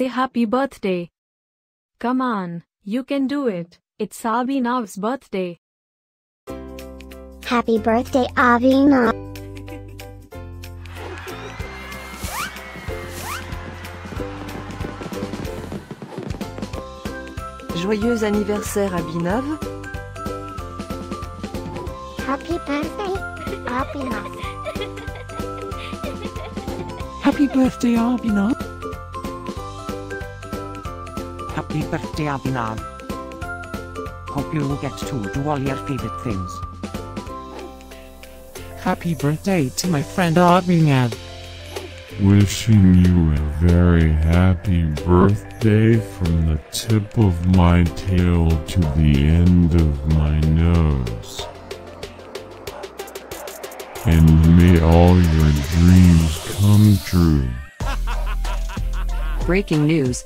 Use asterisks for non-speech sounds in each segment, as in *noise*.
say happy birthday. Come on, you can do it. It's Abhinav's birthday. Happy birthday, Abhinav. Joyeux anniversaire Abhinav. Happy birthday, Abhinav. Happy birthday, Abhinav. Happy birthday, Abhinav. Hope you will get to do all your favorite things. Happy birthday to my friend Abhinav. Wishing you a very happy birthday from the tip of my tail to the end of my nose. And may all your dreams come true. Breaking news.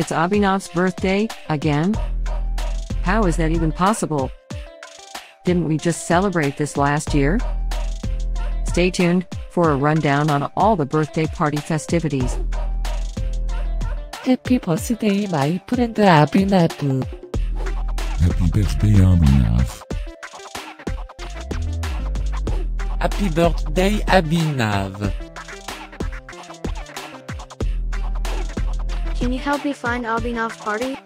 It's Abhinav's birthday, again? How is that even possible? Didn't we just celebrate this last year? Stay tuned for a rundown on all the birthday party festivities. Happy birthday, my friend Abhinav. Happy birthday, Abhinav. Happy birthday, Abhinav. Can you help me find Abhinav's party?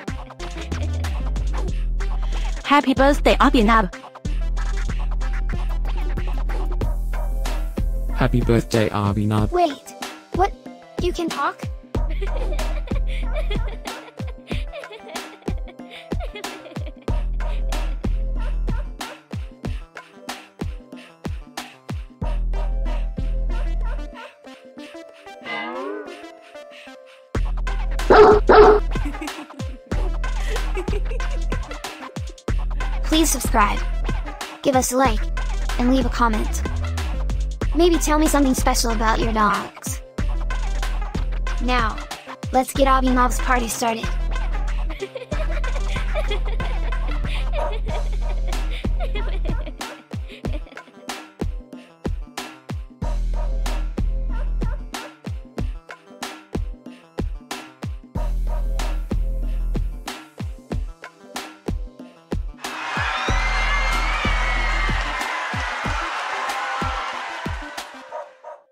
Happy birthday, Abhinav. Happy birthday, Abhinav. Wait, what? You can talk? *laughs* Please subscribe, give us a like, and leave a comment. Maybe tell me something special about your dogs. Now, let's get Abhinav's party started. *laughs*